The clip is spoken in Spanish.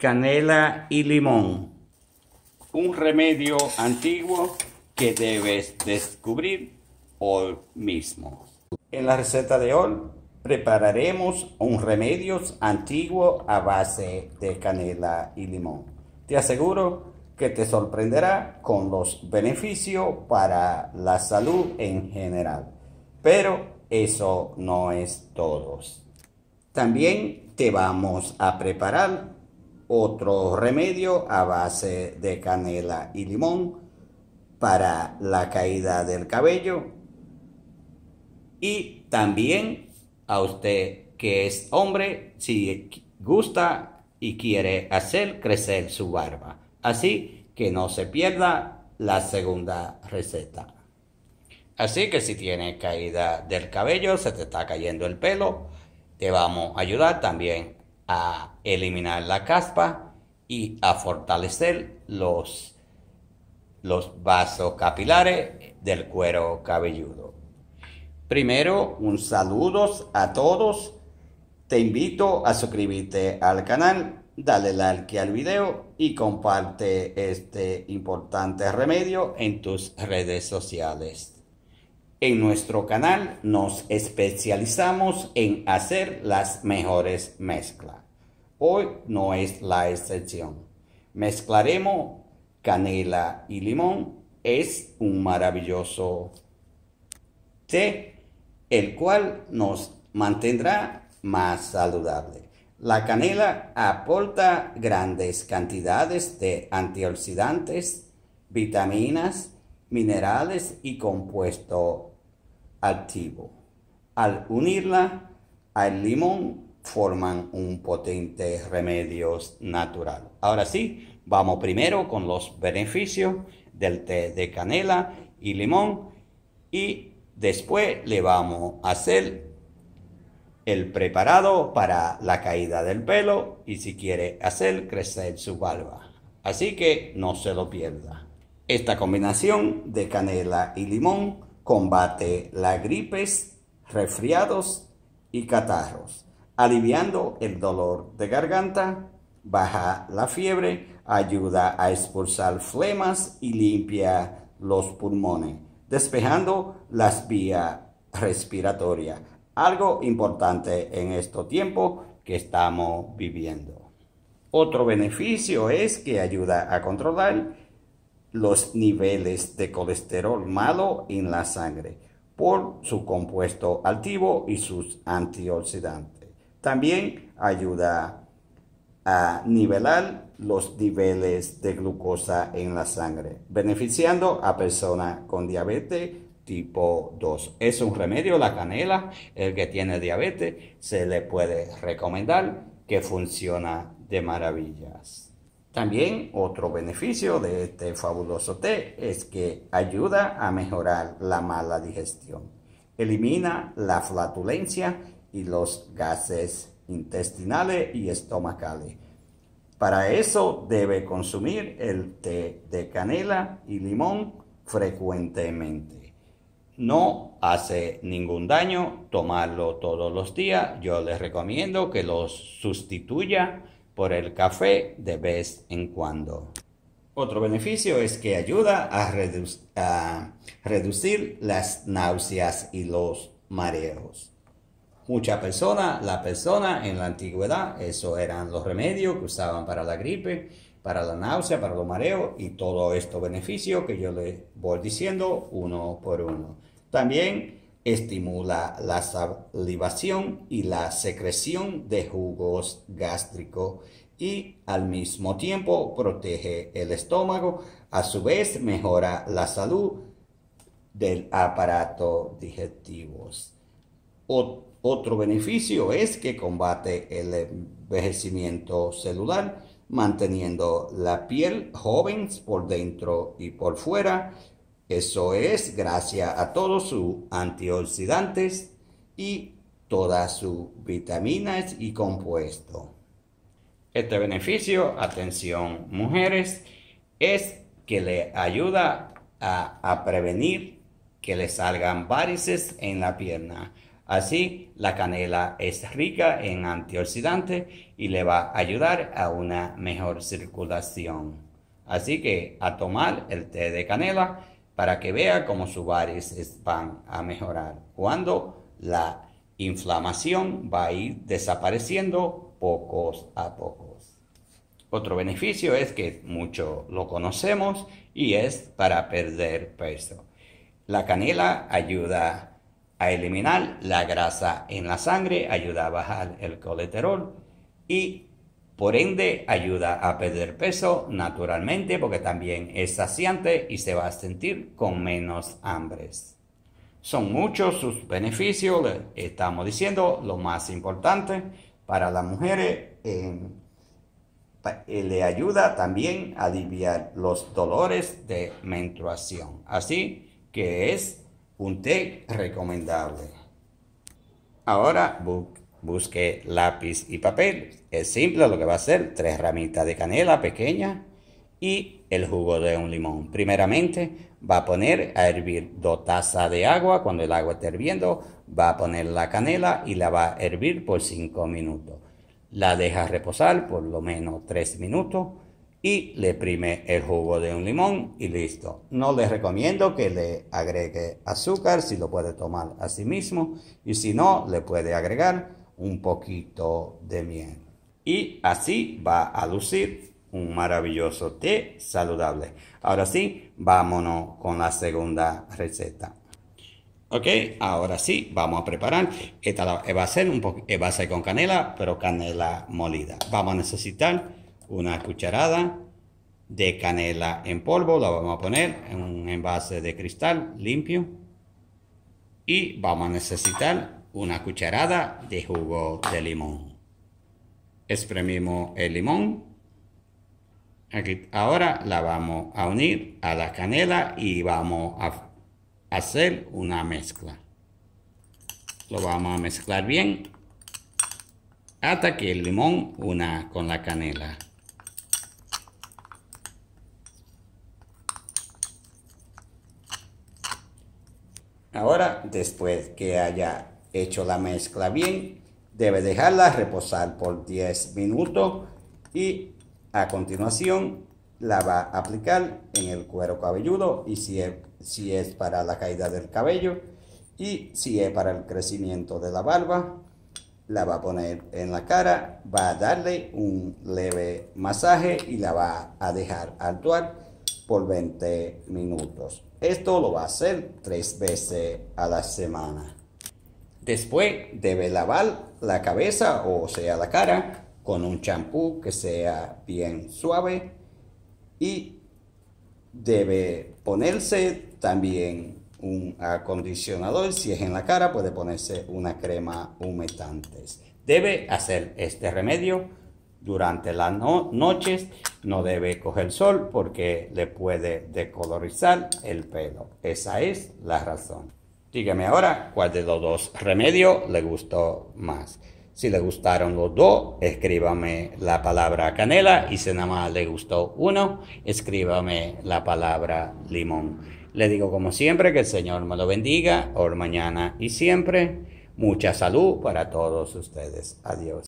canela y limón. Un remedio antiguo que debes descubrir hoy mismo. En la receta de hoy prepararemos un remedio antiguo a base de canela y limón. Te aseguro que te sorprenderá con los beneficios para la salud en general. Pero eso no es todo. También te vamos a preparar otro remedio a base de canela y limón para la caída del cabello y también a usted que es hombre si gusta y quiere hacer crecer su barba. Así que no se pierda la segunda receta. Así que si tiene caída del cabello, se te está cayendo el pelo, te vamos a ayudar también a eliminar la caspa y a fortalecer los, los vasos capilares del cuero cabelludo. Primero, un saludos a todos. Te invito a suscribirte al canal, dale like al video y comparte este importante remedio en tus redes sociales. En nuestro canal nos especializamos en hacer las mejores mezclas. Hoy no es la excepción. Mezclaremos canela y limón. Es un maravilloso té, el cual nos mantendrá más saludable. La canela aporta grandes cantidades de antioxidantes, vitaminas, minerales y compuestos activo. Al unirla al limón forman un potente remedio natural. Ahora sí, vamos primero con los beneficios del té de canela y limón y después le vamos a hacer el preparado para la caída del pelo y si quiere hacer crecer su barba. Así que no se lo pierda. Esta combinación de canela y limón combate las gripes, resfriados y catarros, aliviando el dolor de garganta, baja la fiebre, ayuda a expulsar flemas y limpia los pulmones, despejando las vías respiratorias, algo importante en este tiempo que estamos viviendo. Otro beneficio es que ayuda a controlar los niveles de colesterol malo en la sangre por su compuesto altivo y sus antioxidantes. También ayuda a nivelar los niveles de glucosa en la sangre, beneficiando a personas con diabetes tipo 2. Es un remedio, la canela, el que tiene diabetes, se le puede recomendar que funciona de maravillas. También otro beneficio de este fabuloso té es que ayuda a mejorar la mala digestión. Elimina la flatulencia y los gases intestinales y estomacales. Para eso debe consumir el té de canela y limón frecuentemente. No hace ningún daño tomarlo todos los días. Yo les recomiendo que los sustituya por el café de vez en cuando. Otro beneficio es que ayuda a, reducir las náuseas y los mareos. Mucha persona, la persona en la antigüedad, eso eran los remedios que usaban para la gripe, para la náusea, para los mareos y todo esto beneficio que yo les voy diciendo uno por uno. También estimula la salivación y la secreción de jugos gástricos y al mismo tiempo protege el estómago, a su vez mejora la salud del aparato digestivo. Otro beneficio es que combate el envejecimiento celular, manteniendo la piel joven por dentro y por fuera eso es gracias a todos sus antioxidantes y todas sus vitaminas y compuestos. Este beneficio, atención mujeres, es que le ayuda a, a prevenir que le salgan varices en la pierna. Así, la canela es rica en antioxidantes y le va a ayudar a una mejor circulación. Así que a tomar el té de canela para que vea cómo sus varices van a mejorar cuando la inflamación va a ir desapareciendo pocos a pocos. Otro beneficio es que mucho lo conocemos y es para perder peso. La canela ayuda a eliminar la grasa en la sangre, ayuda a bajar el colesterol y por ende ayuda a perder peso naturalmente porque también es saciante y se va a sentir con menos hambres. Son muchos sus beneficios, estamos diciendo lo más importante para las mujeres. Eh, le ayuda también a aliviar los dolores de menstruación. Así que es un té recomendable. Ahora busque lápiz y papel. Es simple lo que va a hacer. Tres ramitas de canela pequeña y el jugo de un limón. Primeramente va a poner a hervir dos tazas de agua. Cuando el agua esté hirviendo va a poner la canela y la va a hervir por cinco minutos. La deja reposar por lo menos tres minutos y le prime el jugo de un limón y listo. No le recomiendo que le agregue azúcar si lo puede tomar a sí mismo y si no le puede agregar un poquito de miel. Y así va a lucir un maravilloso té saludable. Ahora sí, vámonos con la segunda receta. Ok, ahora sí, vamos a preparar. Esta va a ser un poco, va a ser con canela, pero canela molida. Vamos a necesitar una cucharada de canela en polvo, la vamos a poner en un envase de cristal limpio y vamos a necesitar una cucharada de jugo de limón. Exprimimos el limón. Aquí, ahora la vamos a unir a la canela y vamos a hacer una mezcla. Lo vamos a mezclar bien hasta que el limón una con la canela. Ahora, después que haya hecho la mezcla bien, debe dejarla reposar por 10 minutos y a continuación la va a aplicar en el cuero cabelludo y si es, para la caída del cabello y si es para el crecimiento de la barba, la va a poner en la cara, va a darle un leve masaje y la va a dejar actuar por 20 minutos. Esto lo va a hacer tres veces a la semana. Después debe lavar la cabeza o sea la cara con un champú que sea bien suave y debe ponerse también un acondicionador. Si es en la cara puede ponerse una crema humectante. Debe hacer este remedio durante las noches no debe coger sol porque le puede decolorizar el pelo. Esa es la razón. Dígame ahora cuál de los dos remedios le gustó más. Si le gustaron los dos, escríbame la palabra canela y si nada más le gustó uno, escríbame la palabra limón. Le digo como siempre que el Señor me lo bendiga, hoy, mañana y siempre. Mucha salud para todos ustedes. Adiós.